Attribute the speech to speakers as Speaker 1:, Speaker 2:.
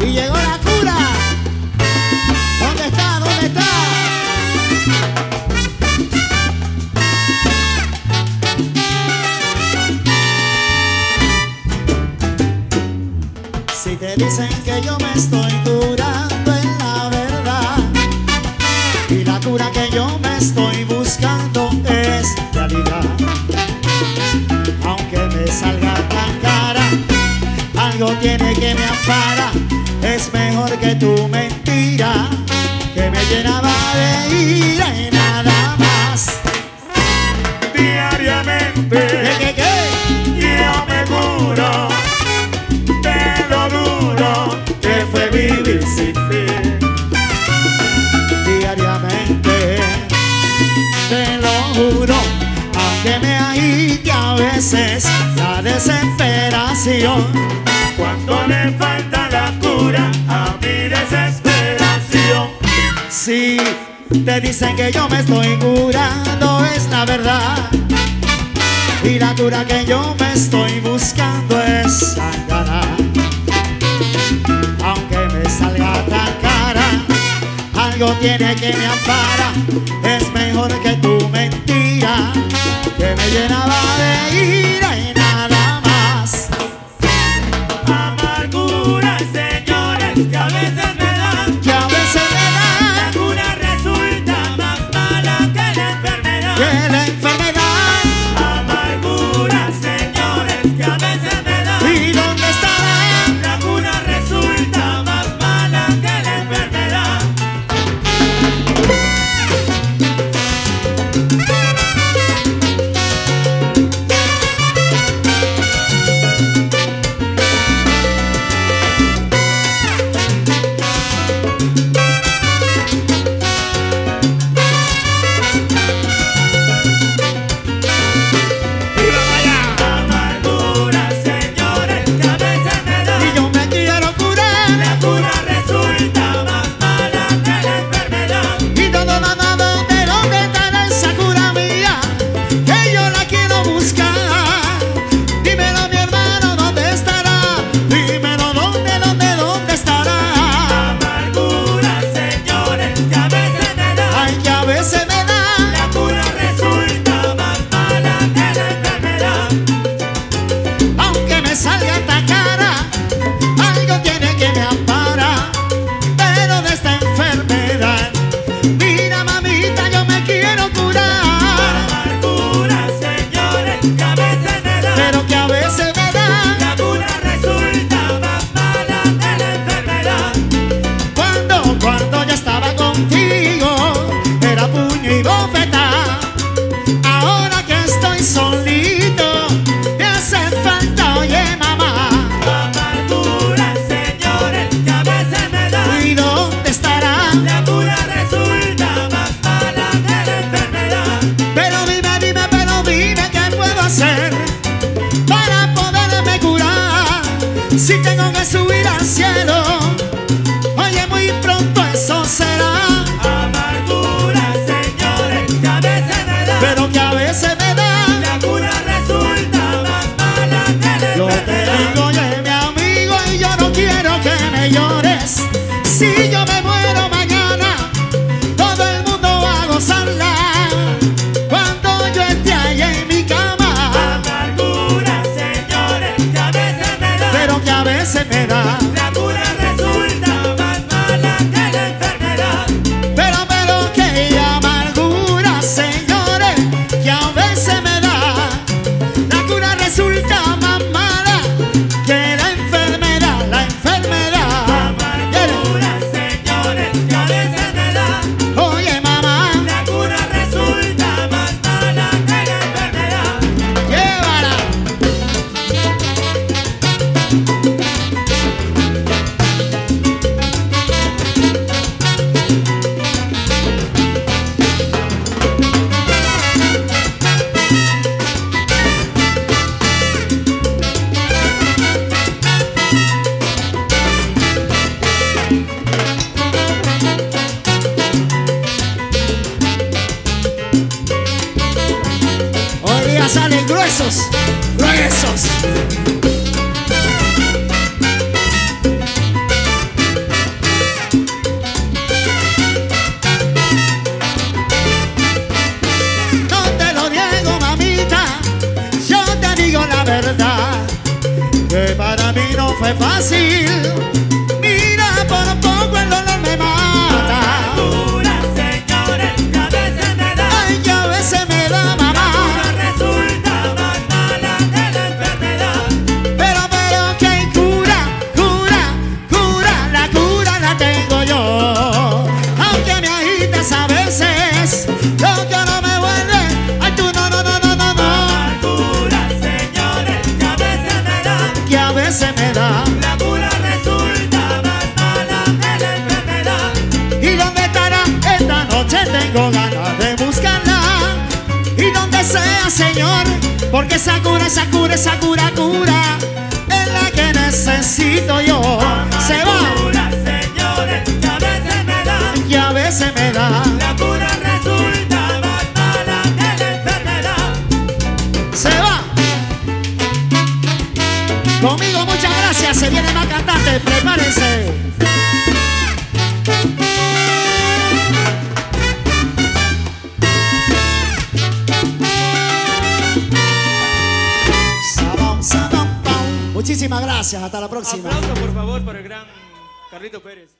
Speaker 1: Y llegó la cura. ¿Dónde está? ¿Dónde está? Si te dicen que yo me estoy de tu mentira que me llenaba de ira y nada más.
Speaker 2: Diariamente
Speaker 1: ¿Qué, qué,
Speaker 2: yo me juro, te lo juro, que fue vivir sin ti.
Speaker 1: Diariamente te lo juro, aunque me agite a veces la desesperación
Speaker 2: cuando le
Speaker 1: Te dicen que yo me estoy curando, es la verdad. Y la cura que yo me estoy buscando es sangana. Aunque me salga tan cara, algo tiene que me ampara. Es mejor que salen gruesos, gruesos. No te lo niego, mamita, yo te digo
Speaker 2: la verdad, que
Speaker 1: para mí no fue fácil.
Speaker 2: Que veces me da. La
Speaker 1: cura
Speaker 2: resulta más mala que la enfermedad.
Speaker 1: ¿Y dónde estará esta noche? Tengo ganas de buscarla. Y donde sea, Señor, porque esa cura, esa cura, esa cura, cura es la que necesito yo. Se va
Speaker 2: Amargura, señores, que a veces me da.
Speaker 1: y a veces me da.
Speaker 2: La cura
Speaker 1: Muchísimas gracias. Hasta la próxima.
Speaker 2: Aplauso, por favor, para el gran Carlito Pérez.